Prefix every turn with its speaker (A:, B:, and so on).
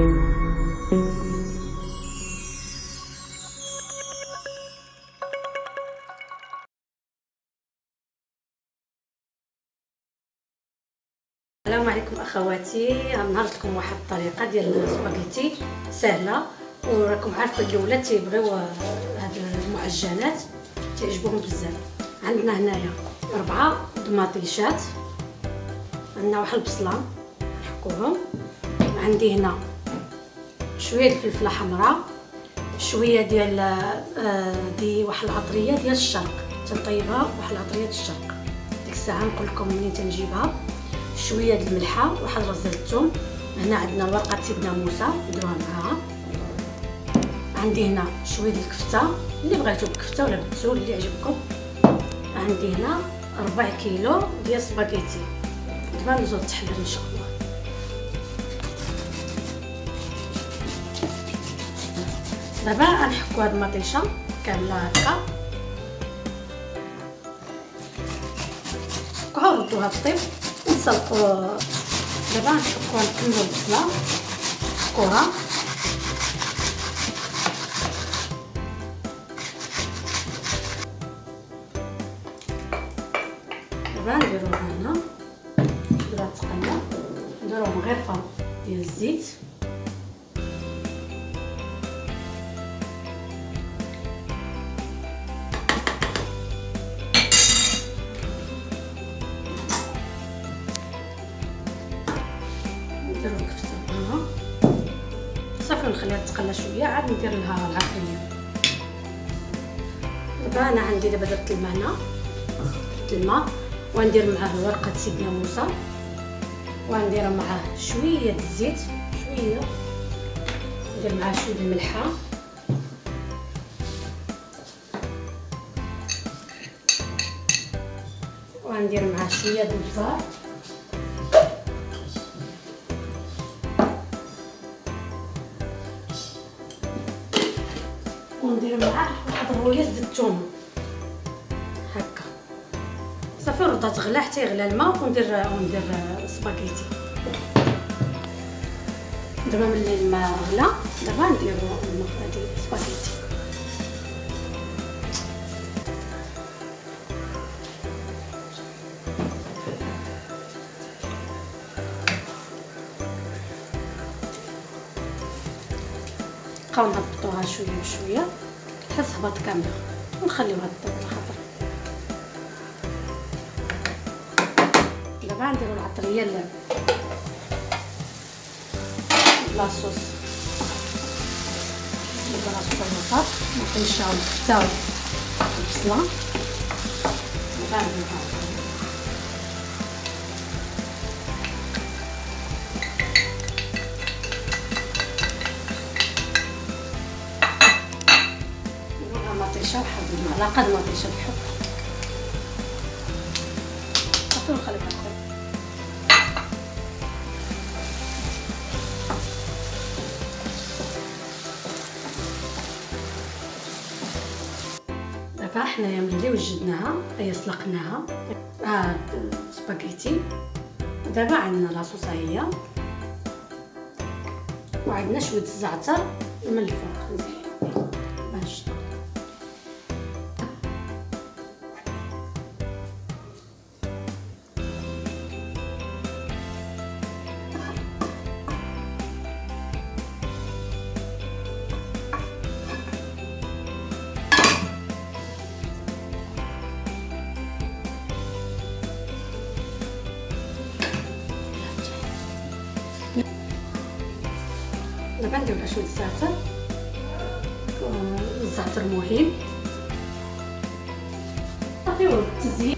A: السلام عليكم أخواتي. غنهرت لكم واحد الطريقة ديال السباغيتي. سهلة. وراكم عارفين الاولاد تيبغيو هاد المعجنات تعجبهم بزاف. عندنا هنايا أربعة طماطيشات. عندنا واحد البصلة نحكوهم. عندي هنا شوية الفلفله حمراء شوية ديال آه دي واحد العطرية ديال الشرق تنطيبها واحد العطرية ديال الشرق. ديك الساعة نقول لكم منين تنجيبها. شوية د الملحة واحد راس ديال الثوم هنا عندنا ورقه سيدنا موسى نديروها معاها. عندي هنا شوية ديال الكفتة اللي بغيتو بكفته ولا بالتول اللي عجبكم. عندي هنا ربع كيلو ديال سباغيتي دابا ندوزو للتحضير إن شاء الله. دابا غنحكو هاد المطيشة كاملة هكا. وهردوها طيب نسلقو دابا نحكو نكملو البصله كره دابا نديروها هنا. نديروها تقلى نديرو مغرفه ديال الزيت. نديرو الكفتة. هنا صافي نخليها تقلى شوية. عاد ندير لها العطريه دابا أنا عندي دابا درت الماء هنا. درت الماء. وندير معاه ورقه سيدنا موسى. وندير معاه شوية الزيت. شوية. ندير معاه شوية الملحة. وندير معاه شوية البزار وندير معاه واحد الرويات د الثوم هكا. صافي نردها تغلى حتى يغلى الماء وندير وندير سباغيتي دابا ملي الماء غلا دابا نديرو هادي سباغيتي نبقاو نهبطوها شوية بشويه حتى تهبط كامله ونخليوها تطيب على خاطر. دابا نديرو العطريه لاصوص دابا لاصوص الوسط نقيشها الكفته والبصله نغربوها مطيشه واحد المعلقه د مطيشه بحب صافي ونخليها تطيب دابا حنايا ملي وجدناها هي سلقناها ها سباغيتي دابا عندنا لاصوصه هي. وعندنا شوية الزعتر من الفوق ندير لها شوية الزعتر. الزعتر مهم صافي والتزيين